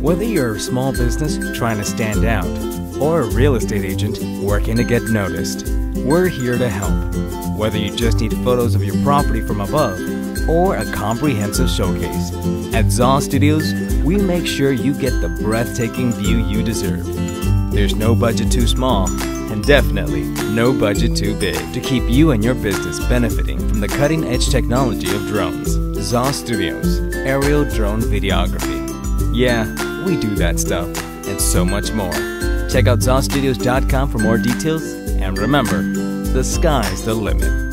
Whether you're a small business trying to stand out or a real estate agent working to get noticed, we're here to help. Whether you just need photos of your property from above or a comprehensive showcase, at Zaw Studios, we make sure you get the breathtaking view you deserve. There's no budget too small, and definitely no budget too big to keep you and your business benefiting from the cutting edge technology of drones. Zaw Studios, aerial drone videography. Yeah, we do that stuff, and so much more. Check out zawstudios.com for more details, and remember, the sky's the limit.